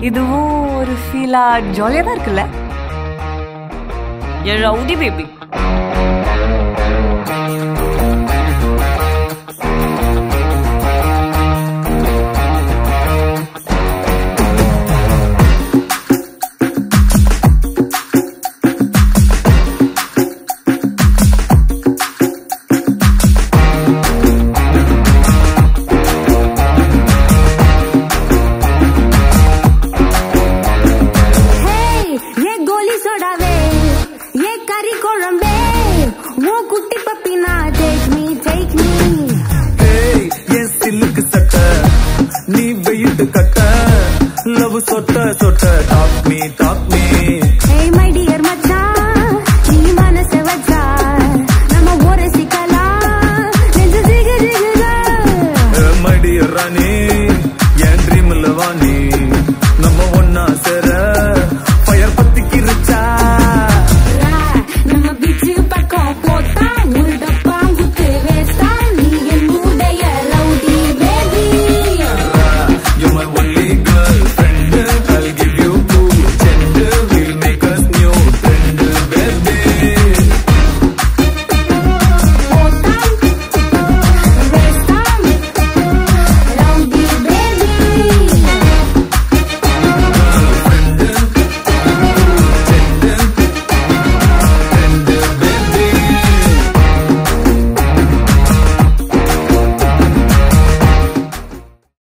இதுவும் ஒரு ஃபீலா ஜாலியாக தான் இருக்குல்ல? ரவுடி பேபி உன் குட்டி பப்பினா டேக் மீ டேக் மீ ஏய் என் சில்லுக்கு சட்ட நீ வெயிட்டு கட்ட லவ் சொட்ட சொட்ட டாப் மீ டாப் மீ ஏய் மை டியர் மச்சான் நீ மனசை வச்சா நம்ம ஒரே சிக்கலா நெஞ்சு ஜிகு ஜிகுதா ஏய் ராணி என் ட்ரீம்ல வாணி